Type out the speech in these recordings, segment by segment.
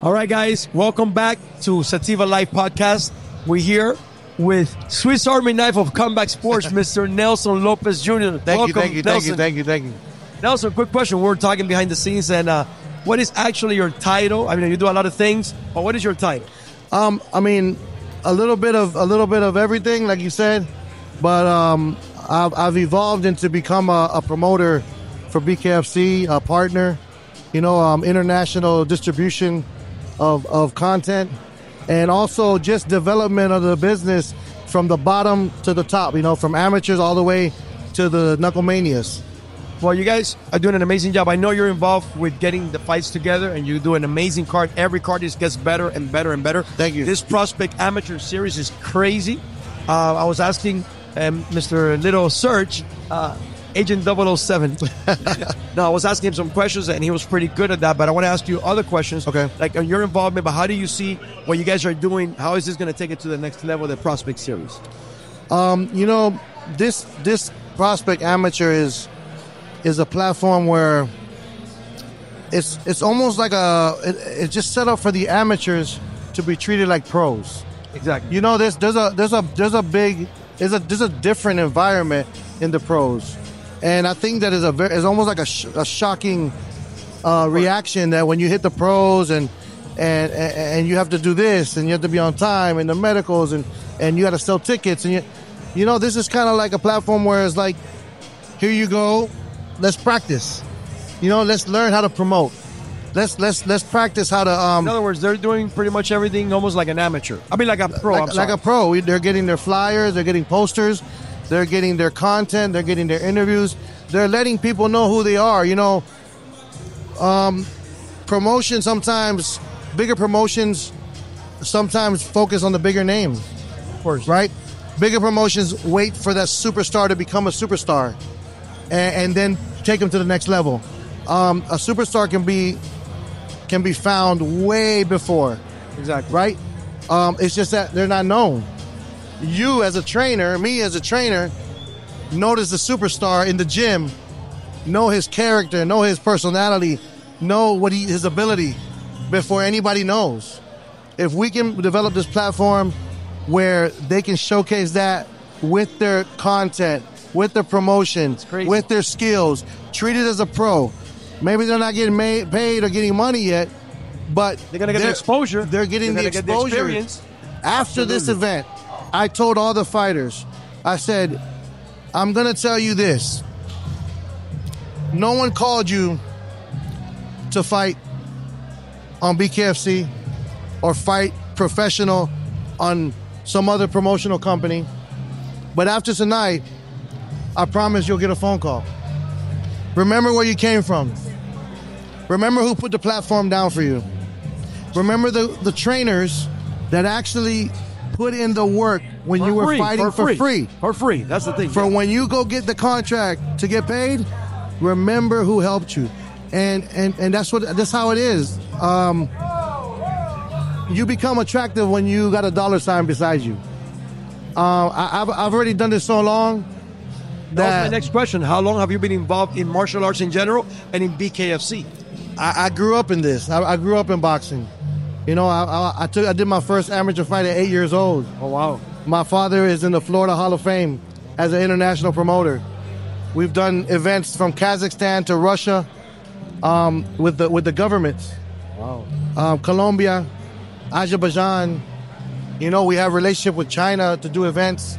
All right, guys, welcome back to Zativa Life Podcast. We're here with Swiss Army Knife of Combat Sports, Mr. Nelson Lopez Jr. Thank welcome, you, thank you, thank you, thank you, thank you. Nelson, quick question. We're talking behind the scenes, and uh, what is actually your title? I mean, you do a lot of things, but what is your title? Um, I mean, a little bit of a little bit of everything, like you said, but um, I've, I've evolved into become a, a promoter for BKFC, a partner, you know, um, international distribution of of content, and also just development of the business from the bottom to the top. You know, from amateurs all the way to the knucklemanias. Well, you guys are doing an amazing job. I know you're involved with getting the fights together, and you do an amazing card. Every card just gets better and better and better. Thank you. This Prospect Amateur Series is crazy. Uh, I was asking um, Mr. Little Search, uh, Agent 007. no, I was asking him some questions, and he was pretty good at that. But I want to ask you other questions. Okay. Like on your involvement, but how do you see what you guys are doing? How is this going to take it to the next level, the Prospect Series? Um, you know, this this prospect amateur is is a platform where it's it's almost like a it, it's just set up for the amateurs to be treated like pros. Exactly. You know, there's there's a there's a there's a big there's a there's a different environment in the pros, and I think that is a very it's almost like a, sh- a shocking uh, reaction that when you hit the pros and and and and you have to do this and you have to be on time and the medicals and and you got to sell tickets and you you know this is kind of like a platform where it's like here you go let's practice you know let's learn how to promote let's let's let's practice how to um In other words, they're doing pretty much everything almost like an amateur. I mean, like a pro. I'm like, like a pro. They're getting their flyers, they're getting posters, they're getting their content, they're getting their interviews. They're letting people know who they are. You know, um, promotion sometimes, bigger promotions sometimes focus on the bigger name, of course. right? Bigger promotions wait for that superstar to become a superstar and, and then take them to the next level. Um, a superstar can be can be found way before Exactly. right? Um, it's just that they're not known. You, as a trainer, me as a trainer, notice the superstar in the gym, know his character, know his personality, know what he, his ability before anybody knows. If we can develop this platform where they can showcase that with their content, with their promotions, crazy. with their skills, treat it as a pro. Maybe they're not getting made, paid or getting money yet, but They're gonna get the exposure. They're getting They're the gonna get the exposure. experience. After this event, I told all the fighters, I said, I'm going to tell you this. No one called you to fight on BKFC or fight professional on some other promotional company. But after tonight, I promise you'll get a phone call. Remember where you came from. Remember who put the platform down for you. Remember the, the trainers that actually put in the work when you were free, fighting for free. For free. That's the thing. For when you go get the contract to get paid, remember who helped you. And and, and that's what that's how it is. Um, you become attractive when you got a dollar sign beside you. Uh, I, I've, I've already done this so long that was my next question. How long have you been involved in martial arts in general and in BKFC? I, I grew up in this. I, I grew up in boxing. You know, I, I, I took I did my first amateur fight at eight years old. Oh wow. My father is in the Florida Hall of Fame as an international promoter. We've done events from Kazakhstan to Russia um, with the with the governments. Wow. Um, Colombia, Azerbaijan. You know, we have relationship with China to do events.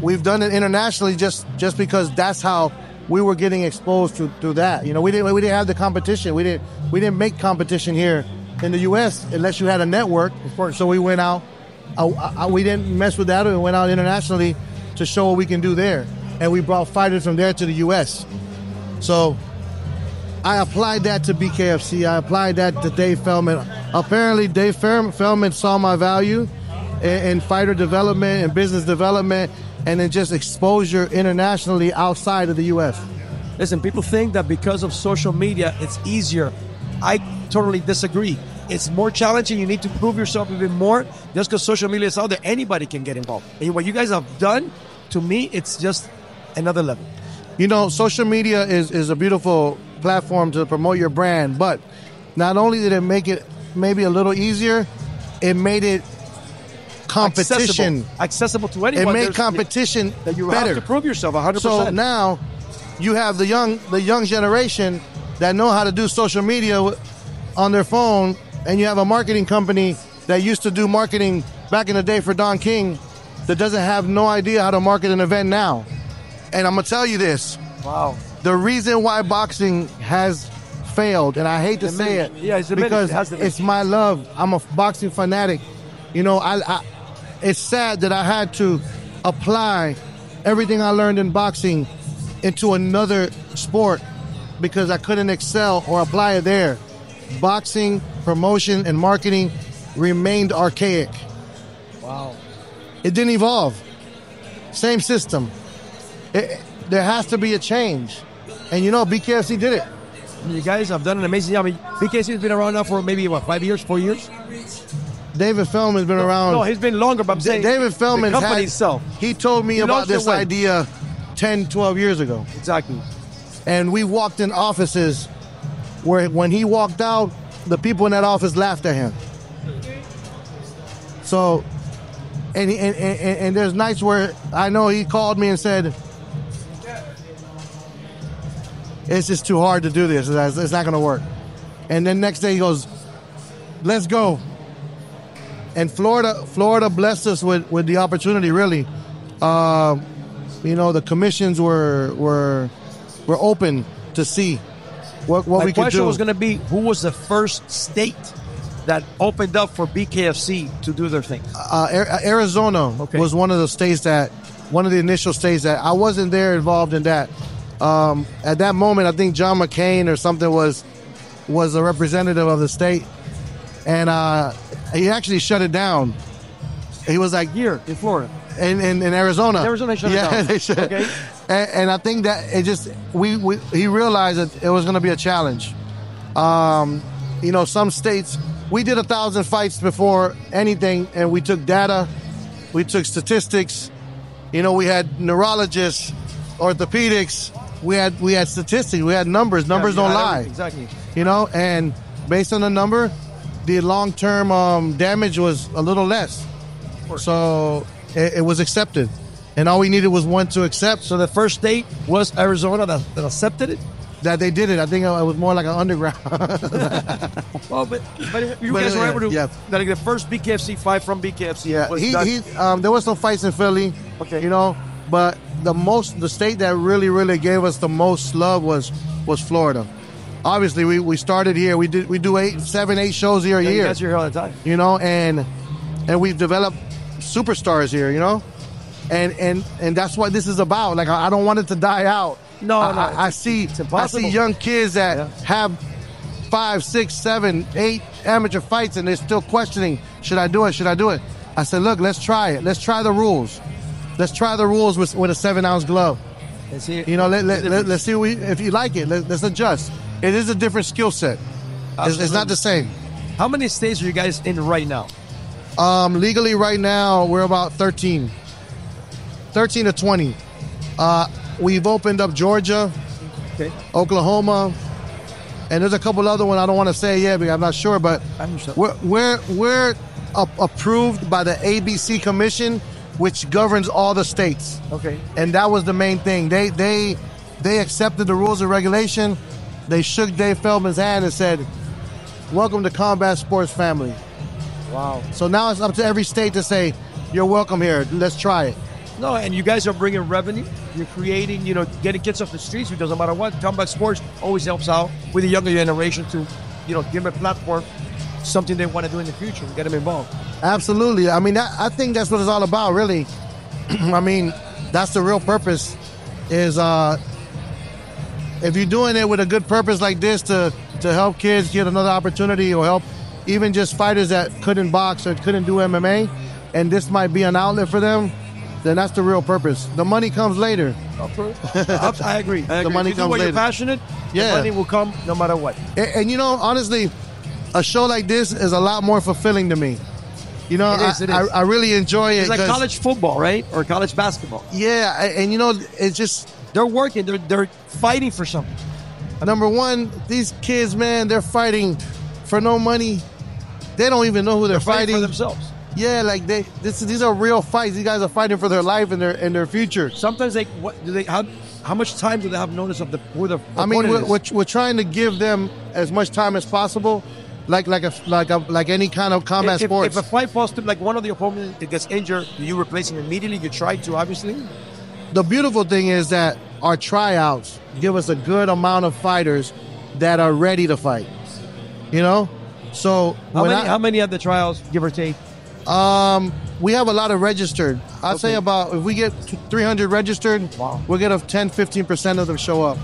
We've done it internationally just just because that's how we were getting exposed to through that. You know, we didn't we didn't have the competition. We didn't we didn't make competition here in the U.S. unless you had a network. Of course. So we went out. Uh, uh, we didn't mess with that. We went out internationally to show what we can do there, and we brought fighters from there to the U.S. So I applied that to BKFC. I applied that to Dave Feldman. Apparently, Dave Feldman saw my value in, in fighter development and business development, and in just exposure internationally outside of the U.S. Listen, people think that because of social media, it's easier. I totally disagree. It's more challenging. You need to prove yourself even more. Just because social media is out there, anybody can get involved. And what you guys have done, to me, it's just another level. You know, social media is, is a beautiful platform to promote your brand, but not only did it make it maybe a little easier, it made it competition. accessible, accessible to It anyone. made There's- competition that you better. have to prove yourself 100%. So now you have the young the young generation that know how to do social media on their phone, and you have a marketing company that used to do marketing back in the day for Don King that doesn't have no idea how to market an event now. And I'm gonna tell you this: Wow. the reason why boxing has failed, and I hate to say it, Yeah, it's because It it's my love. I'm a boxing fanatic. You know, I, I it's sad that I had to apply everything I learned in boxing into another sport because I couldn't excel or apply it there. Boxing, promotion, and marketing remained archaic. Wow. It didn't evolve. Same system. It- there has to be a change. And you know, BKFC did it. You guys have done an amazing job. I mean, BKC has been around now for maybe what five years, four years. David Feldman's been around. No, he's been longer, but I'm saying David Feldman the company had, itself. He told me He about this idea 10, 12 years ago. Exactly. And we walked in offices where when he walked out, the people in that office laughed at him. So, and, and, and, and there's nights where I know he called me and said, it's just too hard to do this. It's not going to work. And then next day he goes, let's go. And Florida, Florida blessed us with, with the opportunity. Really, Um you know, the commissions were were were open to see what what My we could question was going to be, who was the first state that opened up for BKFC to do their thing? uh, Arizona Okay. was one of the states that one of the initial states that I wasn't there involved in that. Um, at that moment, I think John McCain or something was was a representative of the state, and uh, he actually shut it down. He was like, Here in Florida. in, in, in Arizona. Arizona shut it yeah, down. they shut. Okay. And, and I think that it just we, we he realized that it was going to be a challenge. Um, you know, some states we did a thousand fights before anything, and we took data, we took statistics. You know, we had neurologists, orthopedics. We had we had statistics. We had numbers. Numbers Yeah, don't lie Exactly. you know, and based on the number, the long term um, damage was a little less. So it, it was accepted. And all we needed was one to accept So the first state was Arizona that, that accepted it. that they did it. I think it was more like an underground. Well, but but you But, guys were able to. yeah. Like the first BKFC fight from BKFC. yeah, was he, he um, there was some fights in Philly. Okay. You know, but the most, the state that really, really gave us the most love was was Florida. Obviously, we, we started here. We did we do eight, seven, eight shows here a Yeah, year. are here all the time. you know, and and we've developed superstars here, you know, and and and that's what this is about. Like I, I don't want it to die out. No, I, no, I, I see I see young kids that Yeah. have five, six, seven, eight amateur fights, and they're still questioning, should I do it? Should I do it? I said, look, let's try it. Let's try the rules. Let's try the rules with, with a seven ounce glove. Let's see, You know, let, let, let, us see we, if you like it. Let, let's adjust. It is a different skill set. It's, it's not the same. How many states are you guys in right now? Um, legally, right now, we're about 13. 13 to 20. Uh, we've opened up Georgia, Okay. Oklahoma, and there's a couple other ones I don't want to say yet because I'm not sure, but we're, we're, we're approved by the ABC Commission, which governs all the states. Okay. And that was the main thing. They, they, they accepted the rules and regulation. They shook Dave Feldman's hand and said, Welcome to Combat Sports Family. Wow. So now it's up to every state to say, "You're welcome here. Let's try it." No, and you guys are bringing revenue. You're creating, you know, getting kids off the streets. It doesn't matter what. Combat sports always helps out with the younger generation to, you know, give them a platform, something they want to do in the future, get them involved. Absolutely. I mean, that, I think that's what it's all about, really. I mean, that's the real purpose. Is uh, if you're doing it with a good purpose like this to to help kids get another opportunity or help even just fighters that couldn't box or couldn't do MMA, and this might be an outlet for them, then that's the real purpose. The money comes later. I agree. I agree. money If you do comes what later. you're passionate, Yeah. the money will come no matter what. And, and you know, honestly, a show like this is a lot more fulfilling to me. You know, It is, I, it I, is. I really enjoy it. It's like college football, right? Or college basketball. Yeah, and you know, it's just They're working. They're they're fighting for something. number one. These kids, man, they're fighting for no money. They don't even know who they're, Fighting fighting. for themselves. Yeah, like they this these are real fights. These guys are fighting for their life and their and their future. Sometimes they what do they how how much time do they have notice of the who the I mean, we're, we're, we're trying to give them as much time as possible, like like a like a like any kind of combat if, sports. if a fight falls to like one of the opponents gets injured, do you replace him immediately? You try to obviously. the beautiful thing is that our tryouts give us a good amount of fighters that are ready to fight. You know, so How many, I- how many at the trials, give or take? Um, we have a lot of registered. I'd Okay. say about if we get 300 registered, Wow. we'll get a 10, 15 percent of them show up.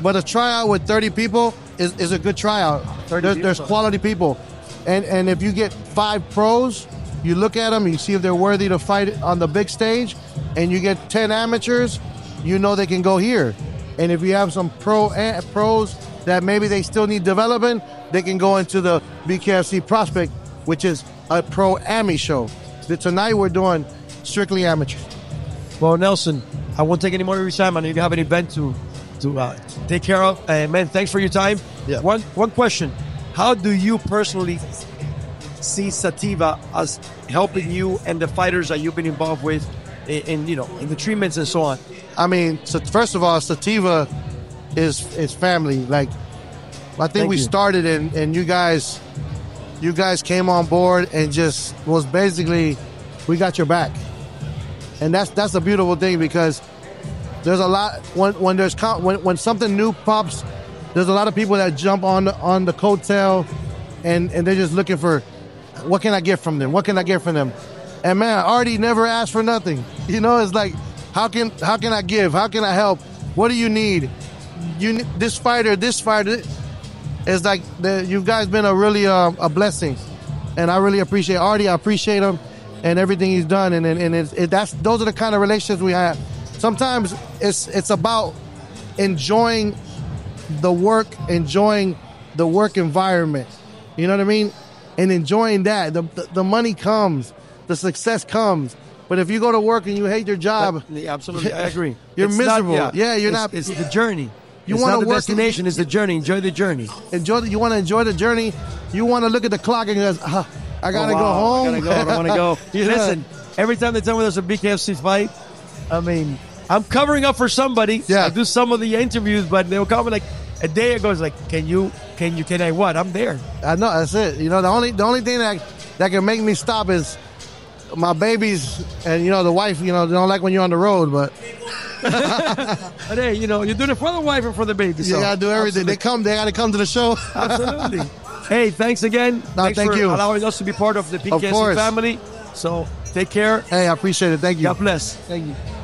But a tryout with 30 people is, is a good tryout. There's, there's quality people, and and if you get five pros, you look at them, you see if they're worthy to fight on the big stage, and you get 10 amateurs, you know they can go here. And if you have some pro a- pros that maybe they still need development, they can go into the BKFC Prospect, which is a pro AMI show. That Tonight we're doing strictly amateurs. Well, Nelson, I won't take any more of your time. I know you have an event to to uh, take care of. And man, thanks for your time. Yeah. One one question: How do you personally see Zativa as helping you and the fighters that you've been involved with, in, in you know in the treatments and so on? I mean, so first of all, Zativa is is family. Like, I think Thank we you. started and and you guys, you guys came on board and just was basically, we got your back, and that's that's a beautiful thing because there's a lot when when there's when when something new pops, there's a lot of people that jump on on the coattail, and and they're just looking for, what can I get from them? What can I get from them? And man, Artie never asked for nothing. You know, it's like, how can how can I give? How can I help? What do you need? You this fighter, this fighter. It's like the, you guys been a really uh, a blessing, and I really appreciate Artie. I appreciate him and everything he's done. And and, and it's, it, that's those are the kind of relationships we have. Sometimes it's it's about enjoying the work, enjoying the work environment. You know what I mean? And enjoying that. The, the, the money comes, the success comes. But if you go to work and you hate your job, Yeah, absolutely, I agree. You're It's not- miserable. Yeah, you're it's- not- It's the journey. You not the work- destination. It's the journey. Enjoy the journey. enjoy. The, you want to enjoy the journey. You want to look at the clock and go, ah, I gotta Oh, go home. I gotta go. I want to go. Know? Listen, every time they tell me there's a BKFC fight, I mean, I'm covering up for somebody. Yeah. I do some of the interviews, but they'll call me like a day ago. It's like, can you, can you, can I what? I'm there. I know that's it. You know, the only the only thing that that can make me stop is my babies and you know the wife. You know, they don't like when you're on the road, but But hey, you know, you're doing it for the wife and for the baby. you gotta do everything. They come, they gotta come to the show. Absolutely. hey, thanks again. No, thanks thank for you. allowing us to be part of the PKC family. So take care. hey, I appreciate it. Thank you. God bless. Thank you.